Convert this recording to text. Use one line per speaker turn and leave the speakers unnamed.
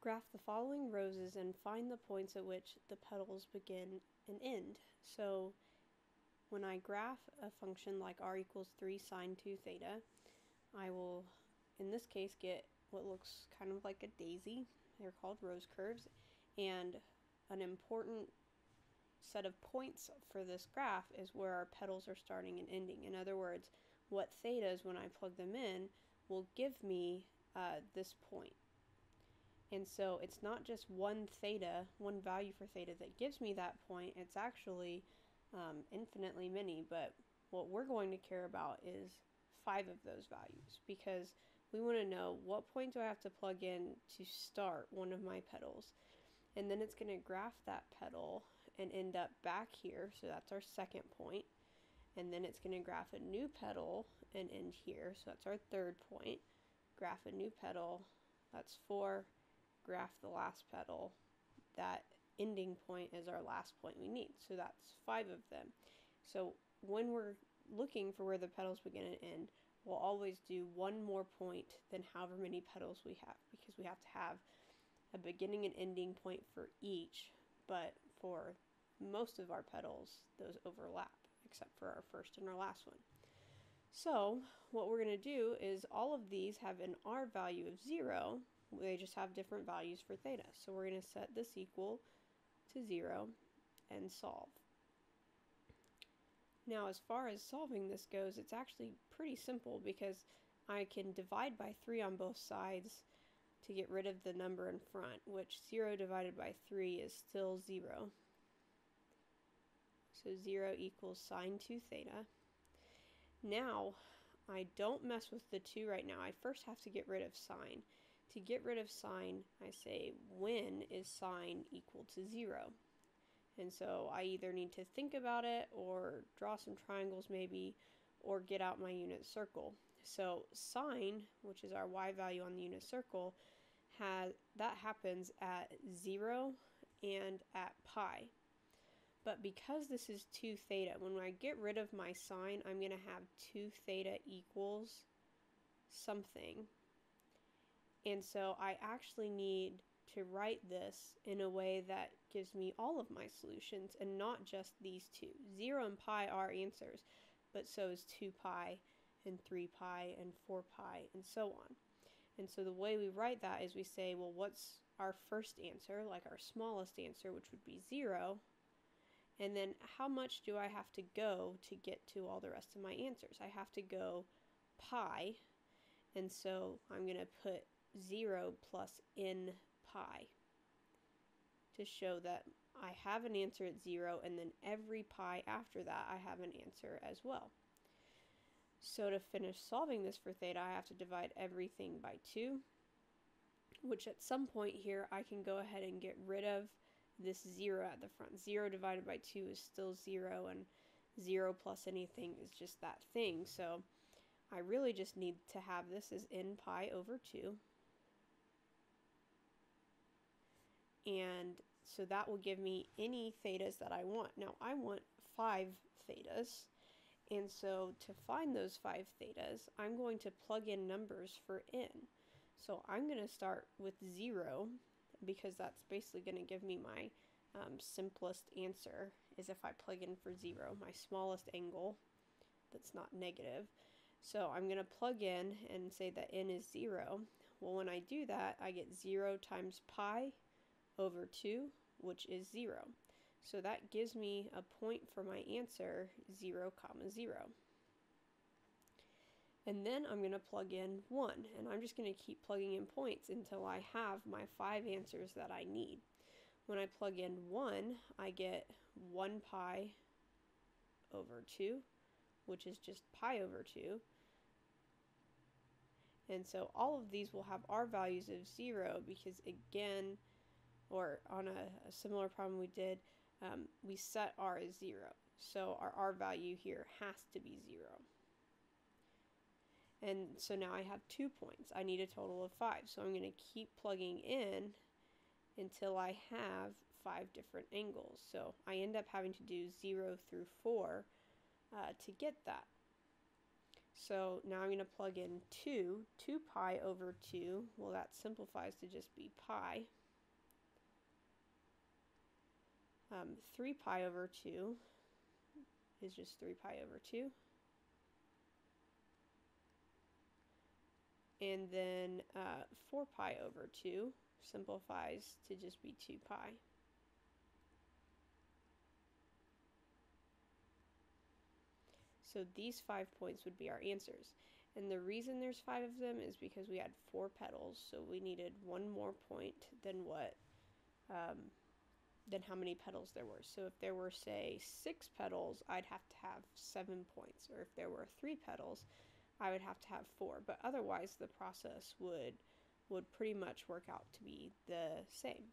graph the following roses and find the points at which the petals begin and end. So when I graph a function like r equals 3 sine 2 theta, I will, in this case, get what looks kind of like a daisy. They're called rose curves. And an important set of points for this graph is where our petals are starting and ending. In other words, what thetas, when I plug them in, will give me uh, this point. And so it's not just one theta, one value for theta that gives me that point. It's actually um, infinitely many, but what we're going to care about is five of those values because we want to know what point do I have to plug in to start one of my petals. And then it's going to graph that petal and end up back here. So that's our second point. And then it's going to graph a new petal and end here. So that's our third point. Graph a new petal. That's four graph the last petal, that ending point is our last point we need. So that's five of them. So when we're looking for where the petals begin and end, we'll always do one more point than however many petals we have because we have to have a beginning and ending point for each, but for most of our petals, those overlap, except for our first and our last one. So what we're going to do is all of these have an R value of 0, they just have different values for theta. So we're going to set this equal to 0 and solve. Now as far as solving this goes, it's actually pretty simple because I can divide by 3 on both sides to get rid of the number in front, which 0 divided by 3 is still 0. So 0 equals sine 2 theta. Now, I don't mess with the 2 right now. I first have to get rid of sine. To get rid of sine, I say when is sine equal to 0? And so I either need to think about it or draw some triangles maybe or get out my unit circle. So sine, which is our y value on the unit circle, has that happens at 0 and at pi. But because this is 2 theta, when I get rid of my sine, I'm going to have 2 theta equals something. And so I actually need to write this in a way that gives me all of my solutions and not just these two. 0 and pi are answers, but so is 2 pi and 3 pi and 4 pi and so on. And so the way we write that is we say, well, what's our first answer, like our smallest answer, which would be 0, and then how much do I have to go to get to all the rest of my answers? I have to go pi, and so I'm going to put 0 plus n pi to show that I have an answer at 0 and then every pi after that I have an answer as well. So to finish solving this for theta I have to divide everything by 2 which at some point here I can go ahead and get rid of this 0 at the front. 0 divided by 2 is still 0 and 0 plus anything is just that thing. So I really just need to have this as n pi over 2 and so that will give me any thetas that I want. Now I want five thetas, and so to find those five thetas, I'm going to plug in numbers for n. So I'm going to start with zero, because that's basically going to give me my um, simplest answer, is if I plug in for zero, my smallest angle that's not negative. So I'm going to plug in and say that n is zero. Well, when I do that, I get zero times pi over 2, which is 0. So that gives me a point for my answer, 0, comma 0. And then I'm going to plug in 1, and I'm just going to keep plugging in points until I have my five answers that I need. When I plug in 1, I get 1 pi over 2, which is just pi over 2. And so all of these will have R values of 0 because, again, or on a, a similar problem we did, um, we set r as 0. So our r value here has to be 0. And so now I have two points. I need a total of five. So I'm going to keep plugging in until I have five different angles. So I end up having to do 0 through 4 uh, to get that. So now I'm going to plug in 2, 2 pi over 2. Well, that simplifies to just be pi. Um, 3 pi over 2 is just 3 pi over 2. And then uh, 4 pi over 2 simplifies to just be 2 pi. So these five points would be our answers. And the reason there's five of them is because we had four petals, so we needed one more point than what, um, than how many petals there were. So if there were, say, six petals, I'd have to have seven points. Or if there were three petals, I would have to have four. But otherwise, the process would would pretty much work out to be the same.